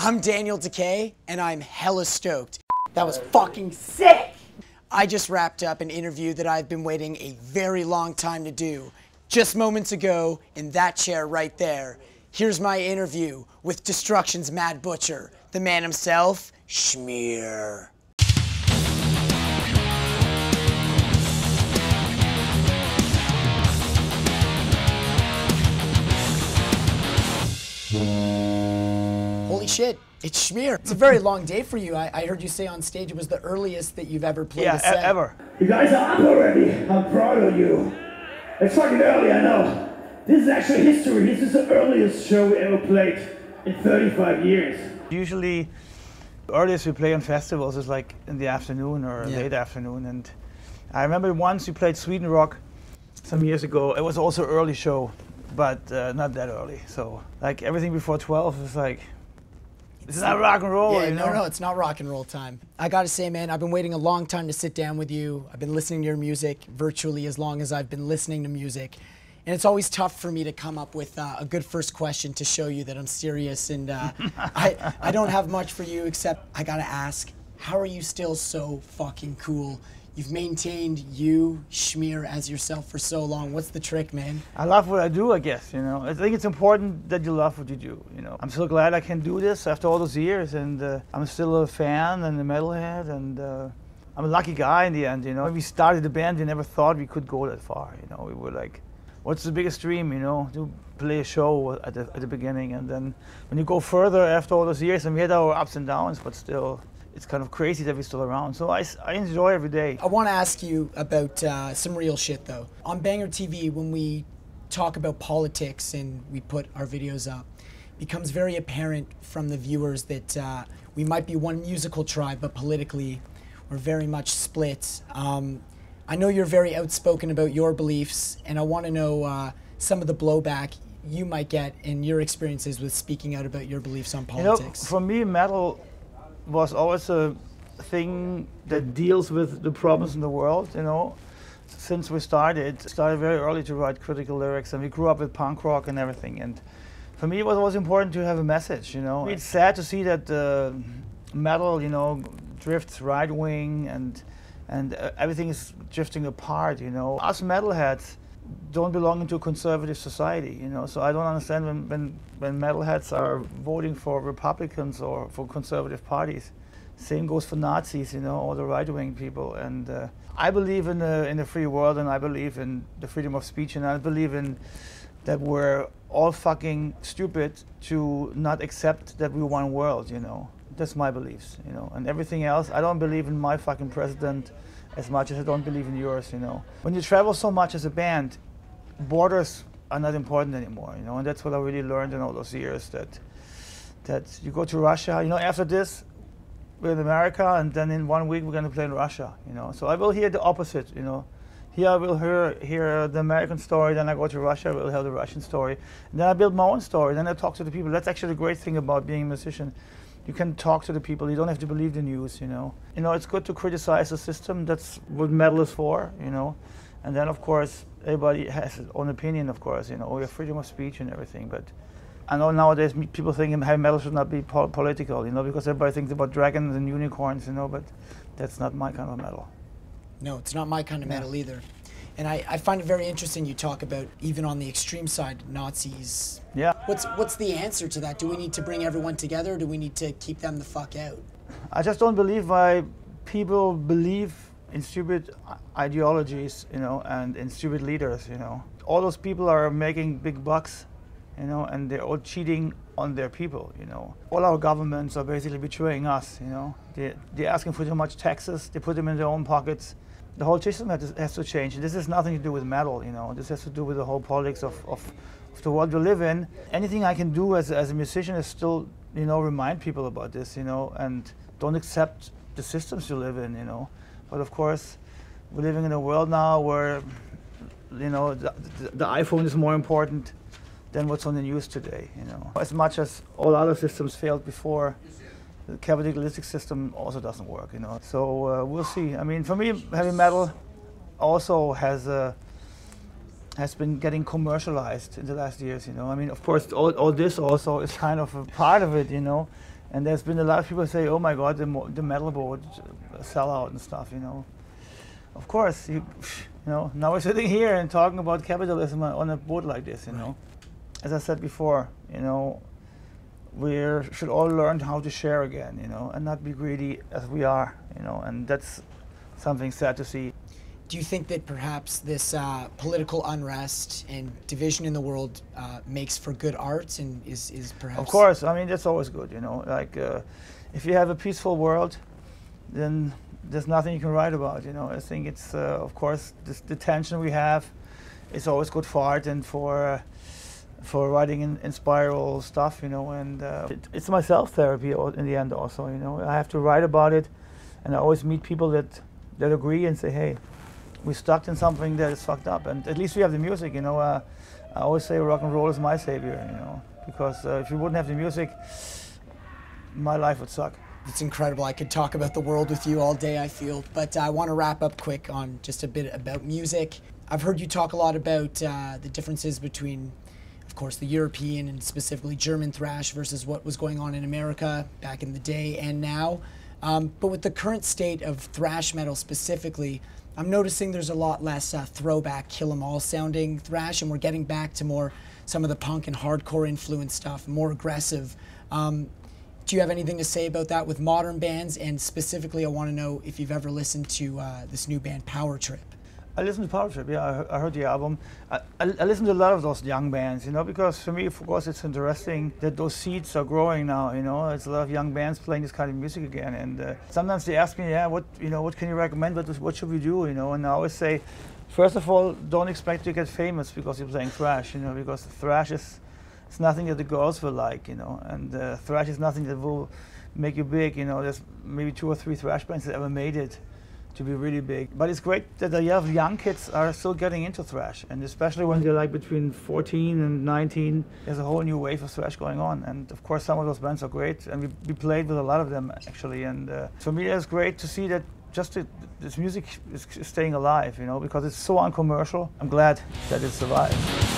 I'm Daniel Dekay, and I'm hella stoked. That was fucking sick! I just wrapped up an interview that I've been waiting a very long time to do. Just moments ago, in that chair right there, here's my interview with Destruction's Mad Butcher, the man himself, Schmier. Holy hmm. Shit, it's Schmier. It's a very long day for you. I, I heard you say on stage it was the earliest that you've ever played Yeah, a set. ever. You guys are up already. I'm proud of you. It's fucking early, I know. This is actually history. This is the earliest show we ever played in 35 years. Usually, the earliest we play on festivals is like in the afternoon or Yeah. late afternoon. And I remember once we played Sweden Rock some years ago. It was also early show, but uh, not that early. So like everything before 12 is like, this is not rock and roll. Yeah, you no, know? no, it's not rock and roll time. I gotta say, man, I've been waiting a long time to sit down with you. I've been listening to your music virtually as long as I've been listening to music. And it's always tough for me to come up with uh, a good first question to show you that I'm serious. And uh, I, I don't have much for you except I gotta ask, how are you still so fucking cool? You've maintained you, Schmier, as yourself for so long. What's the trick, man? I love what I do, I guess. You know, I think it's important that you love what you do. You know, I'm so glad I can do this after all those years, and uh, I'm still a fan and a metalhead, and uh, I'm a lucky guy in the end. You know, when we started the band, we never thought we could go that far. You know, we were like, what's the biggest dream? You know, to play a show at the at the beginning, and then when you go further after all those years, and we had our ups and downs, but still. It's kind of crazy that we're still around. So I, I enjoy every day. I want to ask you about uh, some real shit though. On Banger TV, when we talk about politics and we put our videos up, it becomes very apparent from the viewers that uh, we might be one musical tribe, but politically, we're very much split. Um, I know you're very outspoken about your beliefs, and I want to know uh, some of the blowback you might get in your experiences with speaking out about your beliefs on politics. You know, politics. for me, metal was always a thing that deals with the problems in the world. You know, since we started, started very early to write critical lyrics, and we grew up with punk rock and everything. And for me, it was always important to have a message. You know, it's sad to see that uh, metal, you know, drifts right wing and and uh, everything is drifting apart. You know, us metalheads don't belong into a conservative society, you know. So I don't understand when, when, when metalheads are voting for Republicans or for conservative parties. Same goes for Nazis, you know, or the right-wing people. And uh, I believe in a, in a free world, and I believe in the freedom of speech, and I believe in that we're all fucking stupid to not accept that we're one world, you know. That's my beliefs, you know. And everything else, I don't believe in my fucking president as much as I don't believe in yours, you know. When you travel so much as a band, borders are not important anymore, you know. And that's what I really learned in all those years that that you go to Russia, you know, after this we're in America and then in one week we're going to play in Russia, you know. So I will hear the opposite, you know. Here I will hear, hear the American story, then I go to Russia, I will hear the Russian story. And then I build my own story, then I talk to the people. That's actually the great thing about being a musician. You can talk to the people, you don't have to believe the news, you know. You know, it's good to criticize the system, that's what metal is for, you know. And then, of course, everybody has his own opinion, of course, you know. We have freedom of speech and everything, but I know nowadays people think heavy metal should not be pol- political, you know, because everybody thinks about dragons and unicorns, you know, but that's not my kind of metal. No, it's not my kind of Yeah. metal either. And I, I find it very interesting you talk about, even on the extreme side, Nazis. Yeah. What's, what's the answer to that? Do we need to bring everyone together or do we need to keep them the fuck out? I just don't believe why people believe in stupid ideologies, you know, and in stupid leaders, you know. All those people are making big bucks, you know, and they're all cheating on their people, you know. All our governments are basically betraying us, you know. They, they're asking for too much taxes, they put them in their own pockets. The whole system has, has to change. This has nothing to do with metal, you know. This has to do with the whole politics of, of, of the world we live in. Anything I can do as, as a musician is still, you know, remind people about this, you know, and don't accept the systems you live in, you know. But of course, we're living in a world now where, you know, the, the, iPhone is more important than what's on the news today, you know. As much as all other systems failed before, the capitalistic system also doesn't work, you know. So uh, we'll see. I mean, for me, heavy metal also has uh, has been getting commercialized in the last years, you know. I mean, of course, all, all this also is kind of a part of it, you know. And there's been a lot of people say, "Oh my God, the, mo- the metal board uh, sell out and stuff," you know. Of course, you, you know. Now we're sitting here and talking about capitalism on a board like this, you know. As I said before, you know, we should all learn how to share again, you know, and not be greedy as we are, you know. And that's something sad to see. Do you think that perhaps this uh, political unrest and division in the world uh, makes for good art and is, is perhaps? Of course, I mean that's always good, you know. Like uh, if you have a peaceful world, then there's nothing you can write about, you know. I think it's uh, of course this, the tension we have is always good for art and for uh, for writing in, in spiral stuff, you know. And uh, it, it's my self therapy in the end also, you know. I have to write about it, and I always meet people that that agree and say, hey we stuck in something that is fucked up. And at least we have the music, you know. Uh, I always say rock and roll is my savior, you know, because uh, if you wouldn't have the music, my life would suck. It's incredible. I could talk about the world with you all day, I feel. But I want to wrap up quick on just a bit about music. I've heard you talk a lot about uh, the differences between, of course, the European and specifically German thrash versus what was going on in America back in the day and now. Um, but with the current state of thrash metal specifically, I'm noticing there's a lot less uh, throwback Kill 'Em All sounding thrash, and we're getting back to more some of the punk and hardcore influence stuff, more aggressive. Um, do you have anything to say about that with modern bands? And specifically, I want to know if you've ever listened to uh, this new band, Power Trip. I listened to Power Trip. Yeah, I, I heard the album. I, I, I listened to a lot of those young bands, you know, because for me, of course, it's interesting that those seeds are growing now. You know, it's a lot of young bands playing this kind of music again, and uh, sometimes they ask me, yeah, what you know, what can you recommend? What what should we do? You know, and I always say, first of all, don't expect to get famous because you're playing thrash. You know, because thrash is it's nothing that the girls will like. You know, and uh, thrash is nothing that will make you big. You know, there's maybe two or three thrash bands that ever made it to be really big. But it's great that the young kids are still getting into thrash, and especially when they're like between 14 and 19, there's a whole new wave of thrash going on. And of course, some of those bands are great, and we, we played with a lot of them actually. And uh, for me, it's great to see that just this music is staying alive, you know, because it's so uncommercial. I'm glad that it survived.